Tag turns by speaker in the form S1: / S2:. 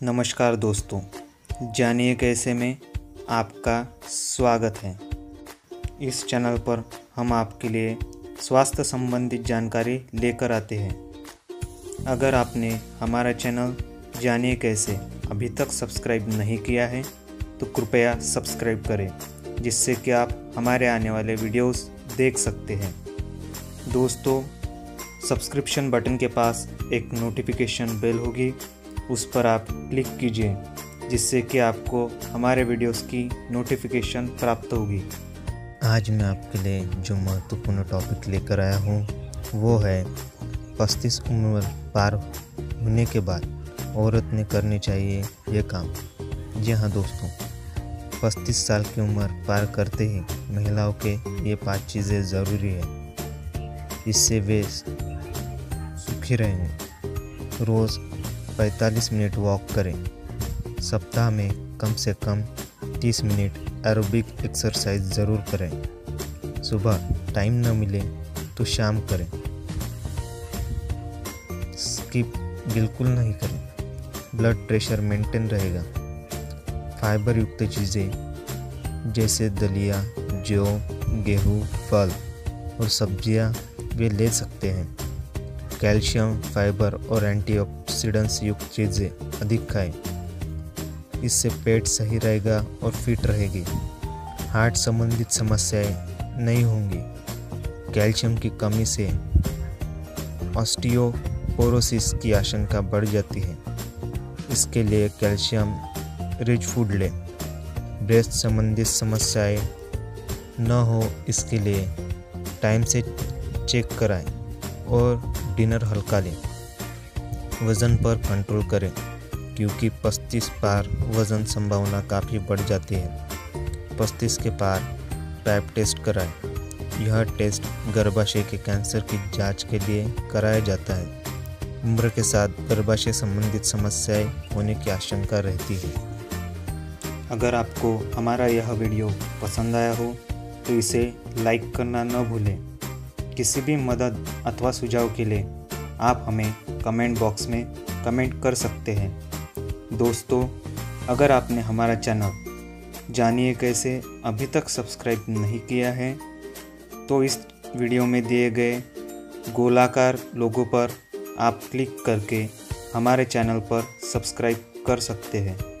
S1: नमस्कार दोस्तों, जानिए कैसे में आपका स्वागत है। इस चैनल पर हम आपके लिए स्वास्थ्य संबंधित जानकारी लेकर आते हैं। अगर आपने हमारा चैनल जानिए कैसे अभी तक सब्सक्राइब नहीं किया है तो कृपया सब्सक्राइब करें, जिससे कि आप हमारे आने वाले वीडियोस देख सकते हैं। दोस्तों, सब्सक्रिप्शन बटन के पास एक नोटिफिकेशन बेल होगी उस पर आप क्लिक कीजिए, जिससे कि आपको हमारे वीडियोस की नोटिफिकेशन प्राप्त होगी।
S2: आज मैं आपके लिए जो महत्वपूर्ण टॉपिक लेकर आया हूँ, वो है पस्तीस उम्र पार होने के बाद औरत ने करनी चाहिए ये काम। जी हाँ दोस्तों, पस्तीस साल की उम्र पार करते ही महिलाओं के ये पाँच चीज़ें ज़रूरी है। इससे वे सुखी रहेंगे। रोज़ 45 मिनट वॉक करें। सप्ताह में कम से कम 30 मिनट एरोबिक एक्सरसाइज ज़रूर करें। सुबह टाइम न मिले तो शाम करें। स्किप बिल्कुल नहीं करें। ब्लड प्रेशर मेंटेन रहेगा। फाइबर युक्त चीज़ें जैसे दलिया, जौ, गेहूँ, फल और सब्ज़ियाँ वे ले सकते हैं। कैल्शियम, फाइबर और एंटीऑक्सीडेंट्स युक्त चीज़ें अधिक खाएँ। इससे पेट सही रहेगा और फिट रहेगी। हार्ट संबंधित समस्याएँ नहीं होंगी। कैल्शियम की कमी से ऑस्टियोपोरोसिस की आशंका बढ़ जाती है। इसके लिए कैल्शियम रिच फ़ूड लें। ब्रेस्ट संबंधित समस्याएँ न हो, इसके लिए टाइम से चेक कराएँ और डिनर हल्का लें। वज़न पर कंट्रोल करें, क्योंकि 35 पार वज़न संभावना काफ़ी बढ़ जाती है। 35 के पार पैप टेस्ट कराएँ। यह टेस्ट गर्भाशय के कैंसर की जाँच के लिए कराया जाता है। उम्र के साथ गर्भाशय संबंधित समस्याएँ होने की आशंका रहती है।
S1: अगर आपको हमारा यह वीडियो पसंद आया हो तो इसे लाइक करना न भूलें। किसी भी मदद अथवा सुझाव के लिए आप हमें कमेंट बॉक्स में कमेंट कर सकते हैं। दोस्तों, अगर आपने हमारा चैनल जानिए कैसे अभी तक सब्सक्राइब नहीं किया है तो इस वीडियो में दिए गए गोलाकार लोगों पर आप क्लिक करके हमारे चैनल पर सब्सक्राइब कर सकते हैं।